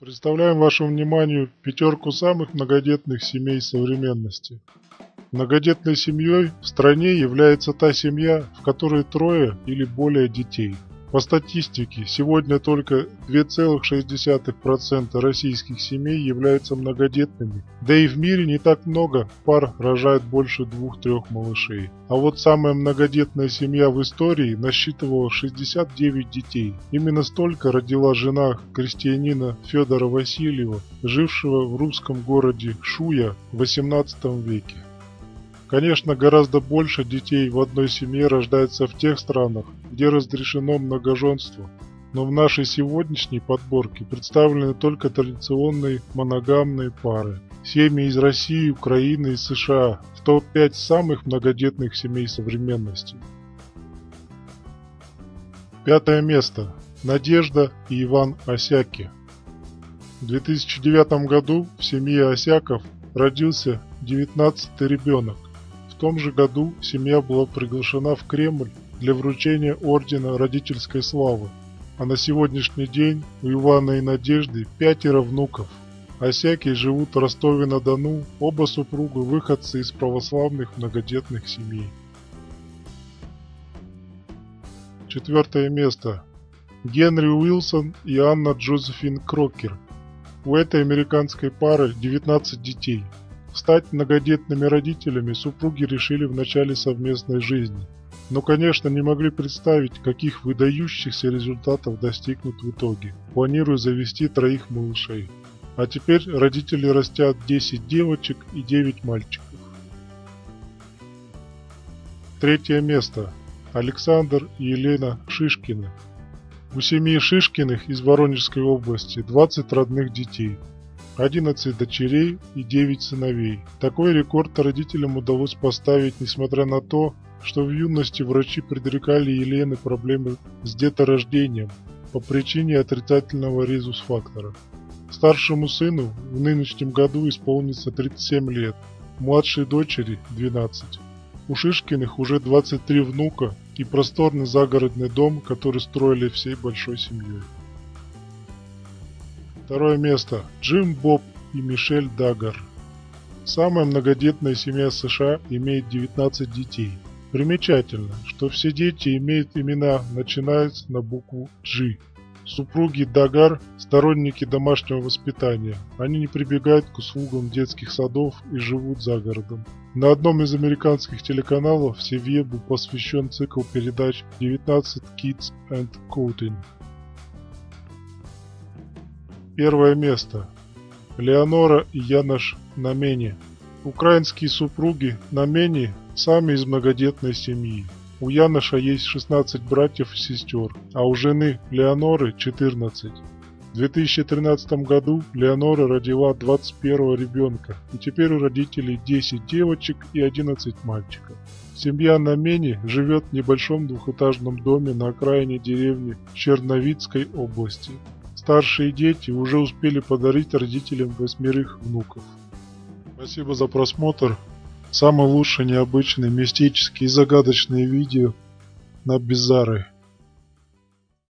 Представляем вашему вниманию пятерку самых многодетных семей современности. Многодетной семьей в стране является та семья, в которой трое или более детей – по статистике, сегодня только 2,6% российских семей являются многодетными, да и в мире не так много пар рожает больше двух-трех малышей. А вот самая многодетная семья в истории насчитывала 69 детей. Именно столько родила жена крестьянина Федора Васильева, жившего в русском городе Шуя в XVIII веке. Конечно, гораздо больше детей в одной семье рождается в тех странах, где разрешено многоженство. Но в нашей сегодняшней подборке представлены только традиционные моногамные пары. Семьи из России, Украины и США в топ-5 самых многодетных семей современности. Пятое место. Надежда и Иван Осяки. В 2009 году в семье Осяков родился 19-й ребенок том же году семья была приглашена в Кремль для вручения Ордена Родительской Славы, а на сегодняшний день у Ивана и Надежды пятеро внуков. Осяки живут в Ростове-на-Дону, оба супруга выходцы из православных многодетных семей. Четвертое место. Генри Уилсон и Анна Джозефин Крокер. У этой американской пары 19 детей – Стать многодетными родителями супруги решили в начале совместной жизни, но, конечно, не могли представить, каких выдающихся результатов достигнут в итоге, планируя завести троих малышей. А теперь родители растят 10 девочек и 9 мальчиков. Третье место. Александр и Елена Шишкины. У семьи Шишкиных из Воронежской области 20 родных детей – 11 дочерей и 9 сыновей. Такой рекорд родителям удалось поставить, несмотря на то, что в юности врачи предрекали Елены проблемы с деторождением по причине отрицательного резус-фактора. Старшему сыну в нынешнем году исполнится 37 лет, младшей дочери 12. У Шишкиных уже 23 внука и просторный загородный дом, который строили всей большой семьей. Второе место. Джим Боб и Мишель Даггар. Самая многодетная семья США имеет 19 детей. Примечательно, что все дети имеют имена, начинаются на букву G. Супруги Дагар – сторонники домашнего воспитания. Они не прибегают к услугам детских садов и живут за городом. На одном из американских телеканалов Севье был посвящен цикл передач «19 Kids and Coating». Первое место. Леонора и Янош Намени. Украинские супруги Намени сами из многодетной семьи. У Яноша есть 16 братьев и сестер, а у жены Леоноры 14. В 2013 году Леонора родила 21 ребенка, и теперь у родителей 10 девочек и 11 мальчиков. Семья Намени живет в небольшом двухэтажном доме на окраине деревни Черновицкой области. Старшие дети уже успели подарить родителям восьмерых внуков. Спасибо за просмотр. Самые лучшие, необычные, мистические и загадочные видео на Bizarre.